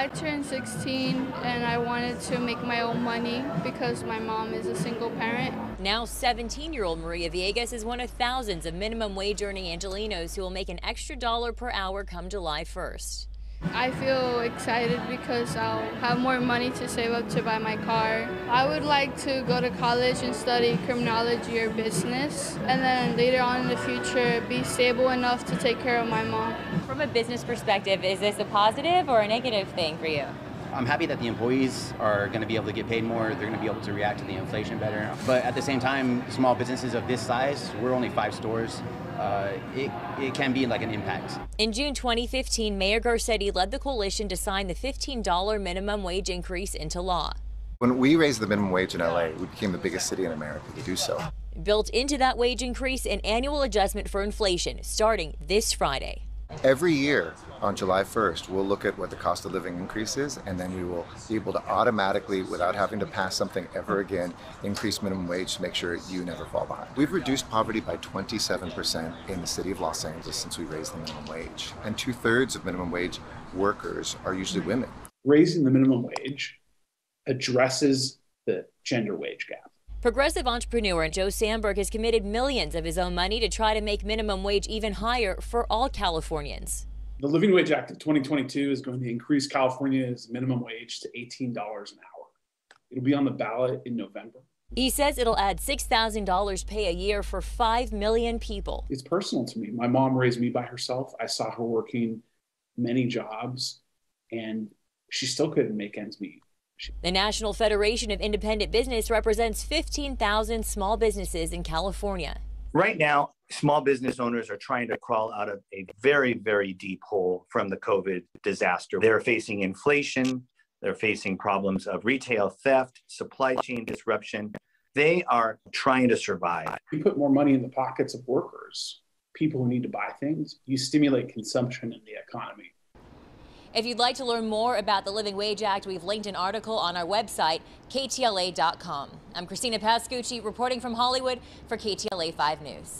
I turned 16 and I wanted to make my own money because my mom is a single parent. Now 17-year-old Maria Viegas is one of thousands of minimum wage earning Angelenos who will make an extra dollar per hour come July 1st. I feel excited because I'll have more money to save up to buy my car. I would like to go to college and study criminology or business, and then later on in the future be stable enough to take care of my mom. From a business perspective, is this a positive or a negative thing for you? I'm happy that the employees are going to be able to get paid more. They're going to be able to react to the inflation better. But at the same time, small businesses of this size, we're only five stores. Uh, it, it can be like an impact. In June 2015, Mayor Garcetti led the coalition to sign the $15 minimum wage increase into law. When we raised the minimum wage in LA, we became the biggest city in America to do so. Built into that wage increase, an annual adjustment for inflation starting this Friday. Every year on July 1st, we'll look at what the cost of living increase is, and then we will be able to automatically, without having to pass something ever again, increase minimum wage to make sure you never fall behind. We've reduced poverty by 27% in the city of Los Angeles since we raised the minimum wage, and two thirds of minimum wage workers are usually women. Raising the minimum wage addresses the gender wage gap. Progressive entrepreneur Joe Sanberg has committed millions of his own money to try to make minimum wage even higher for all Californians. The Living Wage Act of 2022 is going to increase California's minimum wage to $18 an hour. It'll be on the ballot in November. He says it'll add $6,000 pay a year for 5 million people. It's personal to me. My mom raised me by herself. I saw her working many jobs, and she still couldn't make ends meet. The National Federation of Independent Business represents 15,000 small businesses in California. Right now, small business owners are trying to crawl out of a very, very deep hole from the COVID disaster. They're facing inflation, they're facing problems of retail theft, supply chain disruption. They are trying to survive. You put more money in the pockets of workers, people who need to buy things, you stimulate consumption in the economy. If you'd like to learn more about the Living Wage Act, we've linked an article on our website, ktla.com. I'm Christina Pascucci reporting from Hollywood for KTLA 5 News.